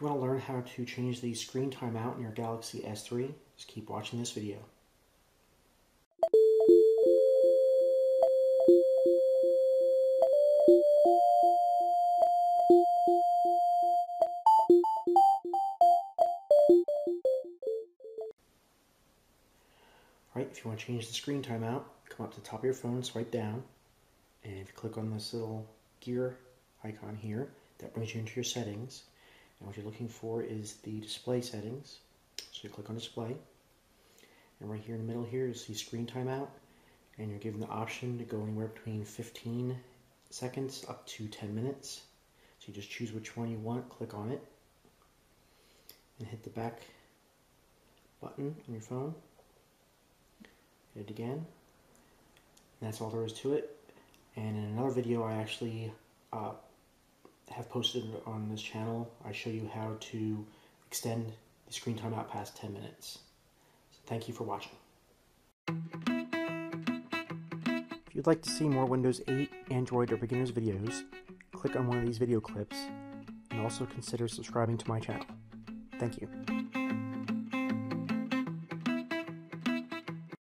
If you want to learn how to change the screen timeout in your Galaxy S3, just keep watching this video. Alright, if you want to change the screen timeout, come up to the top of your phone, swipe down, and if you click on this little gear icon here, that brings you into your settings. And what you're looking for is the display settings. So you click on display, and right here in the middle here, you'll see screen timeout, and you're given the option to go anywhere between 15 seconds up to 10 minutes. So you just choose which one you want, click on it, and hit the back button on your phone. Hit it again. And that's all there is to it. And in another video, I actually uh, have posted on this channel, I show you how to extend the screen time out past 10 minutes. So thank you for watching. If you'd like to see more Windows 8, Android, or beginners videos, click on one of these video clips and also consider subscribing to my channel. Thank you.